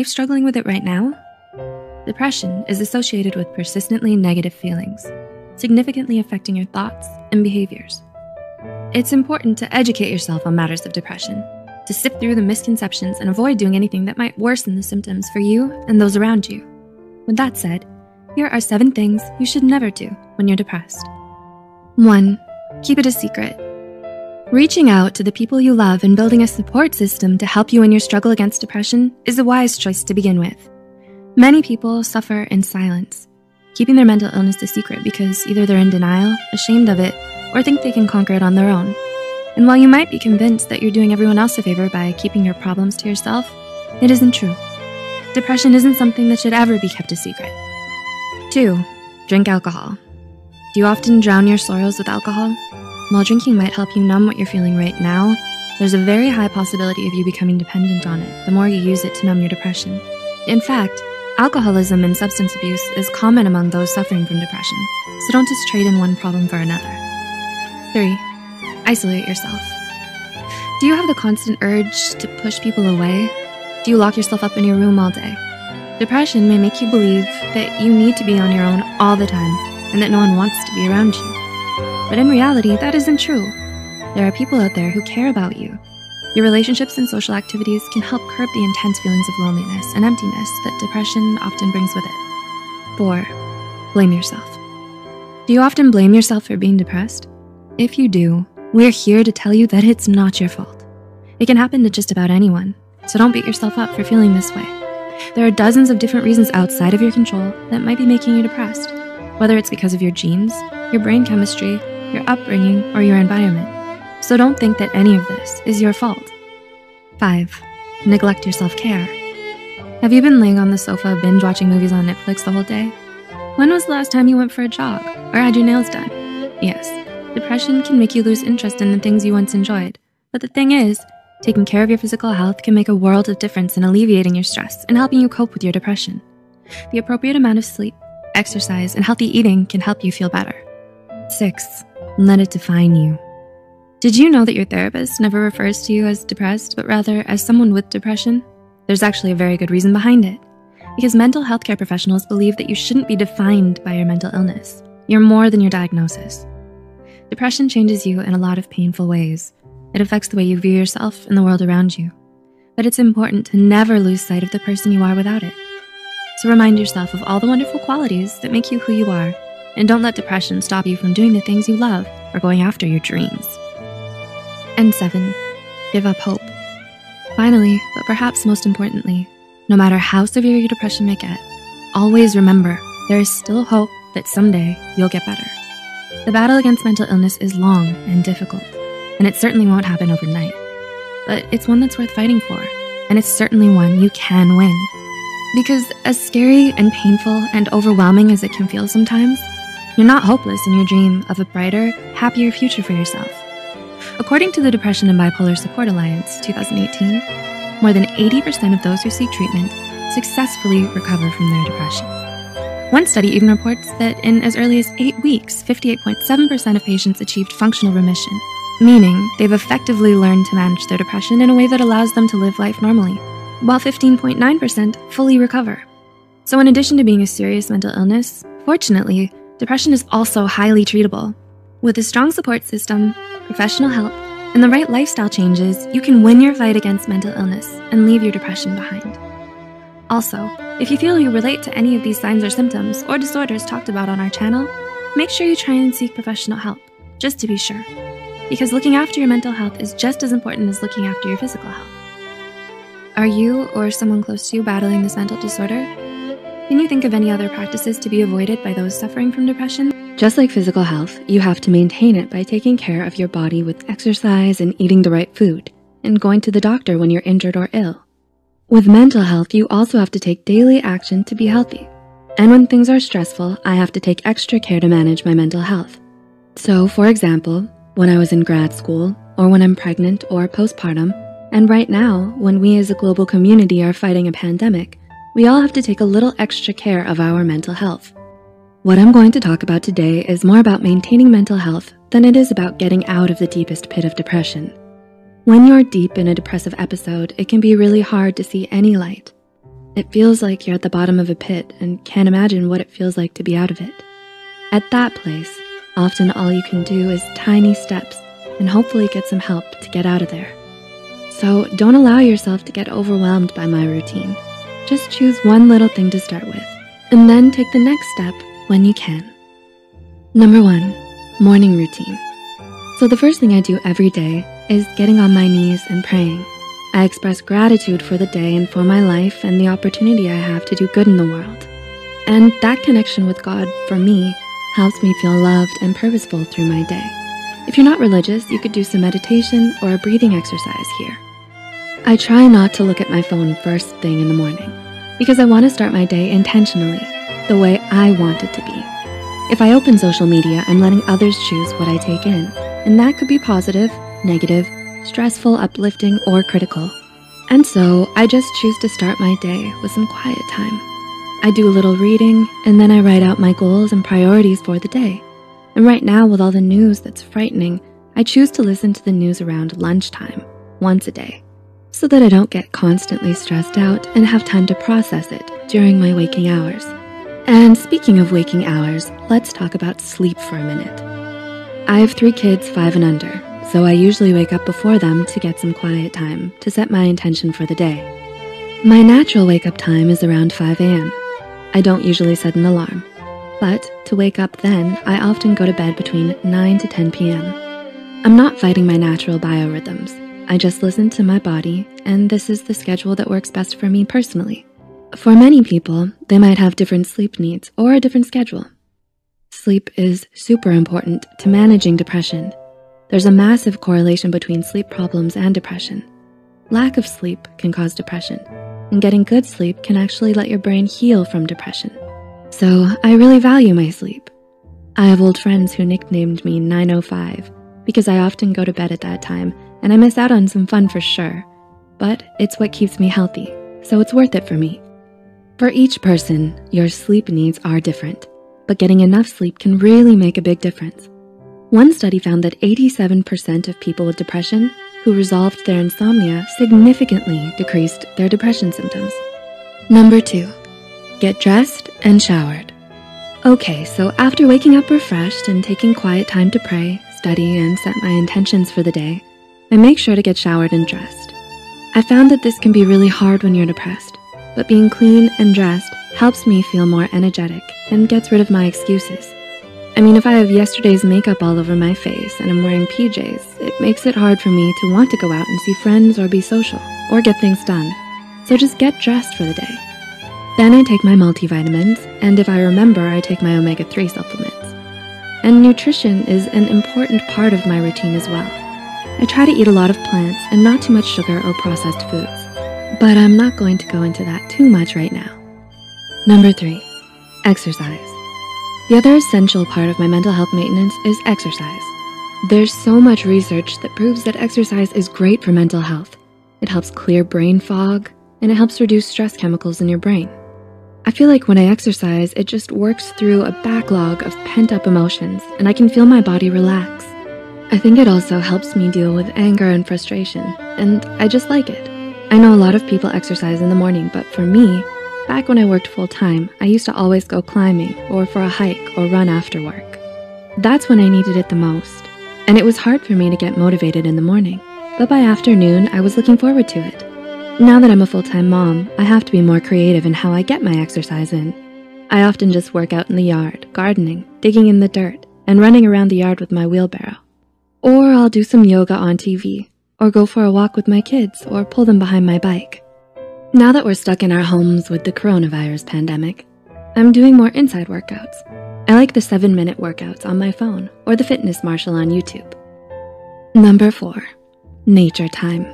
life struggling with it right now? Depression is associated with persistently negative feelings, significantly affecting your thoughts and behaviors. It's important to educate yourself on matters of depression, to sift through the misconceptions and avoid doing anything that might worsen the symptoms for you and those around you. With that said, here are seven things you should never do when you're depressed. One, keep it a secret. Reaching out to the people you love and building a support system to help you in your struggle against depression is a wise choice to begin with. Many people suffer in silence, keeping their mental illness a secret because either they're in denial, ashamed of it, or think they can conquer it on their own. And while you might be convinced that you're doing everyone else a favor by keeping your problems to yourself, it isn't true. Depression isn't something that should ever be kept a secret. Two, drink alcohol. Do you often drown your sorrows with alcohol? While drinking might help you numb what you're feeling right now, there's a very high possibility of you becoming dependent on it the more you use it to numb your depression. In fact, alcoholism and substance abuse is common among those suffering from depression, so don't just trade in one problem for another. Three, isolate yourself. Do you have the constant urge to push people away? Do you lock yourself up in your room all day? Depression may make you believe that you need to be on your own all the time and that no one wants to be around you. But in reality, that isn't true. There are people out there who care about you. Your relationships and social activities can help curb the intense feelings of loneliness and emptiness that depression often brings with it. Four, blame yourself. Do you often blame yourself for being depressed? If you do, we're here to tell you that it's not your fault. It can happen to just about anyone, so don't beat yourself up for feeling this way. There are dozens of different reasons outside of your control that might be making you depressed, whether it's because of your genes, your brain chemistry, your upbringing, or your environment. So don't think that any of this is your fault. Five, neglect your self-care. Have you been laying on the sofa binge watching movies on Netflix the whole day? When was the last time you went for a jog or had your nails done? Yes, depression can make you lose interest in the things you once enjoyed. But the thing is, taking care of your physical health can make a world of difference in alleviating your stress and helping you cope with your depression. The appropriate amount of sleep, exercise, and healthy eating can help you feel better. Six, let it define you. Did you know that your therapist never refers to you as depressed, but rather as someone with depression? There's actually a very good reason behind it. Because mental health care professionals believe that you shouldn't be defined by your mental illness. You're more than your diagnosis. Depression changes you in a lot of painful ways. It affects the way you view yourself and the world around you. But it's important to never lose sight of the person you are without it. So remind yourself of all the wonderful qualities that make you who you are and don't let depression stop you from doing the things you love or going after your dreams. And seven, give up hope. Finally, but perhaps most importantly, no matter how severe your depression may get, always remember there is still hope that someday you'll get better. The battle against mental illness is long and difficult, and it certainly won't happen overnight. But it's one that's worth fighting for, and it's certainly one you can win. Because as scary and painful and overwhelming as it can feel sometimes, you're not hopeless in your dream of a brighter, happier future for yourself. According to the Depression and Bipolar Support Alliance 2018, more than 80% of those who seek treatment successfully recover from their depression. One study even reports that in as early as eight weeks, 58.7% of patients achieved functional remission, meaning they've effectively learned to manage their depression in a way that allows them to live life normally, while 15.9% fully recover. So in addition to being a serious mental illness, fortunately, depression is also highly treatable. With a strong support system, professional help, and the right lifestyle changes, you can win your fight against mental illness and leave your depression behind. Also, if you feel you relate to any of these signs or symptoms or disorders talked about on our channel, make sure you try and seek professional help, just to be sure. Because looking after your mental health is just as important as looking after your physical health. Are you or someone close to you battling this mental disorder? Can you think of any other practices to be avoided by those suffering from depression? Just like physical health, you have to maintain it by taking care of your body with exercise and eating the right food, and going to the doctor when you're injured or ill. With mental health, you also have to take daily action to be healthy. And when things are stressful, I have to take extra care to manage my mental health. So for example, when I was in grad school, or when I'm pregnant or postpartum, and right now, when we as a global community are fighting a pandemic, we all have to take a little extra care of our mental health. What I'm going to talk about today is more about maintaining mental health than it is about getting out of the deepest pit of depression. When you're deep in a depressive episode, it can be really hard to see any light. It feels like you're at the bottom of a pit and can't imagine what it feels like to be out of it. At that place, often all you can do is tiny steps and hopefully get some help to get out of there. So don't allow yourself to get overwhelmed by my routine. Just choose one little thing to start with and then take the next step when you can. Number one, morning routine. So the first thing I do every day is getting on my knees and praying. I express gratitude for the day and for my life and the opportunity I have to do good in the world. And that connection with God, for me, helps me feel loved and purposeful through my day. If you're not religious, you could do some meditation or a breathing exercise here. I try not to look at my phone first thing in the morning because I want to start my day intentionally, the way I want it to be. If I open social media, I'm letting others choose what I take in, and that could be positive, negative, stressful, uplifting, or critical. And so I just choose to start my day with some quiet time. I do a little reading, and then I write out my goals and priorities for the day. And right now, with all the news that's frightening, I choose to listen to the news around lunchtime, once a day, so that I don't get constantly stressed out and have time to process it during my waking hours. And speaking of waking hours, let's talk about sleep for a minute. I have three kids, five and under, so I usually wake up before them to get some quiet time to set my intention for the day. My natural wake up time is around 5 a.m. I don't usually set an alarm, but to wake up then, I often go to bed between 9 to 10 p.m. I'm not fighting my natural biorhythms. I just listen to my body, and this is the schedule that works best for me personally. For many people, they might have different sleep needs or a different schedule. Sleep is super important to managing depression. There's a massive correlation between sleep problems and depression. Lack of sleep can cause depression, and getting good sleep can actually let your brain heal from depression. So I really value my sleep. I have old friends who nicknamed me 905 because I often go to bed at that time and I miss out on some fun for sure, but it's what keeps me healthy, so it's worth it for me. For each person, your sleep needs are different, but getting enough sleep can really make a big difference. One study found that 87% of people with depression who resolved their insomnia significantly decreased their depression symptoms. Number two, get dressed and showered. Okay, so after waking up refreshed and taking quiet time to pray, study, and set my intentions for the day, I make sure to get showered and dressed. I found that this can be really hard when you're depressed, but being clean and dressed helps me feel more energetic and gets rid of my excuses. I mean, if I have yesterday's makeup all over my face and I'm wearing PJs, it makes it hard for me to want to go out and see friends or be social or get things done. So just get dressed for the day. Then I take my multivitamins, and if I remember, I take my omega-3 supplements. And nutrition is an important part of my routine as well. I try to eat a lot of plants and not too much sugar or processed foods, but I'm not going to go into that too much right now. Number three, exercise. The other essential part of my mental health maintenance is exercise. There's so much research that proves that exercise is great for mental health. It helps clear brain fog, and it helps reduce stress chemicals in your brain. I feel like when I exercise, it just works through a backlog of pent up emotions and I can feel my body relax. I think it also helps me deal with anger and frustration, and I just like it. I know a lot of people exercise in the morning, but for me, Back when I worked full time, I used to always go climbing or for a hike or run after work. That's when I needed it the most. And it was hard for me to get motivated in the morning. But by afternoon, I was looking forward to it. Now that I'm a full-time mom, I have to be more creative in how I get my exercise in. I often just work out in the yard, gardening, digging in the dirt, and running around the yard with my wheelbarrow. Or I'll do some yoga on TV, or go for a walk with my kids, or pull them behind my bike. Now that we're stuck in our homes with the coronavirus pandemic, I'm doing more inside workouts. I like the seven minute workouts on my phone or the Fitness Marshall on YouTube. Number four, nature time.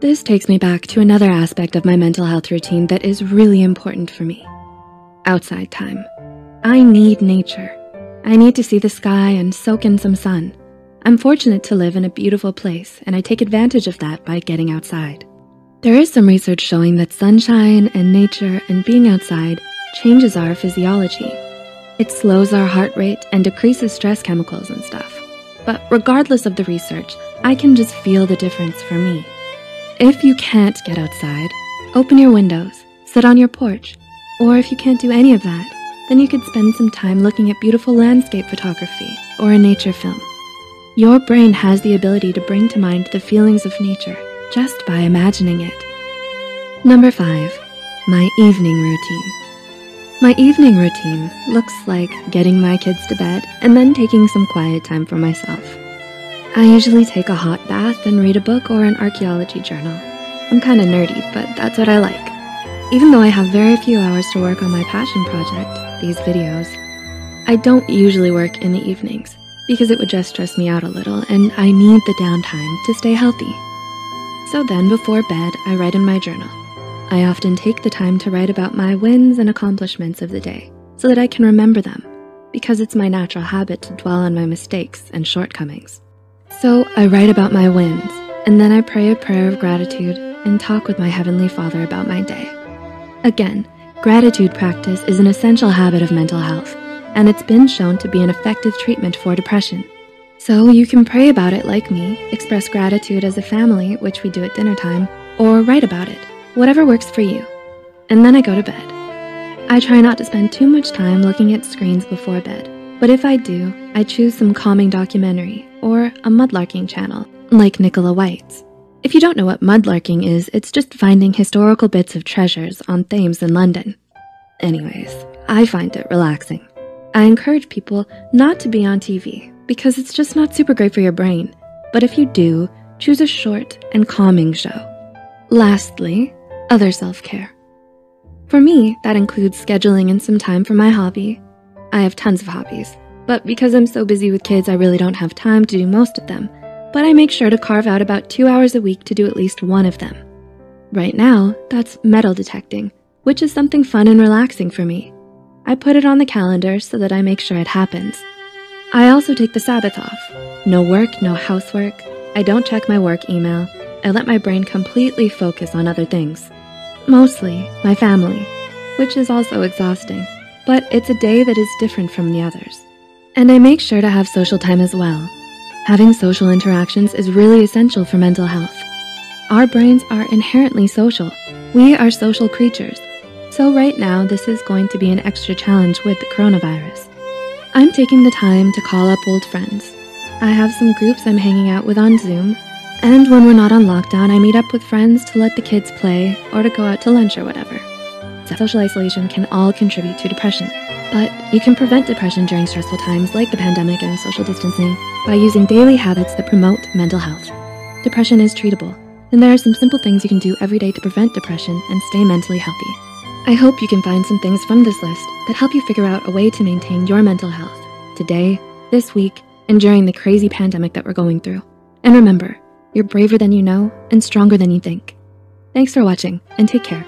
This takes me back to another aspect of my mental health routine that is really important for me. Outside time. I need nature. I need to see the sky and soak in some sun. I'm fortunate to live in a beautiful place and I take advantage of that by getting outside. There is some research showing that sunshine and nature and being outside changes our physiology. It slows our heart rate and decreases stress chemicals and stuff. But regardless of the research, I can just feel the difference for me. If you can't get outside, open your windows, sit on your porch, or if you can't do any of that, then you could spend some time looking at beautiful landscape photography or a nature film. Your brain has the ability to bring to mind the feelings of nature just by imagining it. Number five, my evening routine. My evening routine looks like getting my kids to bed and then taking some quiet time for myself. I usually take a hot bath and read a book or an archaeology journal. I'm kinda nerdy, but that's what I like. Even though I have very few hours to work on my passion project, these videos. I don't usually work in the evenings because it would just stress me out a little and I need the downtime to stay healthy. So then before bed, I write in my journal. I often take the time to write about my wins and accomplishments of the day so that I can remember them because it's my natural habit to dwell on my mistakes and shortcomings. So I write about my wins and then I pray a prayer of gratitude and talk with my Heavenly Father about my day. Again, Gratitude practice is an essential habit of mental health, and it's been shown to be an effective treatment for depression. So you can pray about it like me, express gratitude as a family, which we do at dinner time, or write about it, whatever works for you. And then I go to bed. I try not to spend too much time looking at screens before bed, but if I do, I choose some calming documentary or a mudlarking channel, like Nicola White's. If you don't know what mudlarking is, it's just finding historical bits of treasures on Thames in London. Anyways, I find it relaxing. I encourage people not to be on TV because it's just not super great for your brain. But if you do, choose a short and calming show. Lastly, other self-care. For me, that includes scheduling in some time for my hobby. I have tons of hobbies, but because I'm so busy with kids, I really don't have time to do most of them but I make sure to carve out about two hours a week to do at least one of them. Right now, that's metal detecting, which is something fun and relaxing for me. I put it on the calendar so that I make sure it happens. I also take the Sabbath off. No work, no housework. I don't check my work email. I let my brain completely focus on other things. Mostly my family, which is also exhausting, but it's a day that is different from the others. And I make sure to have social time as well, Having social interactions is really essential for mental health. Our brains are inherently social. We are social creatures. So right now, this is going to be an extra challenge with the coronavirus. I'm taking the time to call up old friends. I have some groups I'm hanging out with on Zoom, and when we're not on lockdown, I meet up with friends to let the kids play or to go out to lunch or whatever. Social isolation can all contribute to depression. But you can prevent depression during stressful times like the pandemic and social distancing by using daily habits that promote mental health. Depression is treatable, and there are some simple things you can do every day to prevent depression and stay mentally healthy. I hope you can find some things from this list that help you figure out a way to maintain your mental health today, this week, and during the crazy pandemic that we're going through. And remember, you're braver than you know and stronger than you think. Thanks for watching and take care.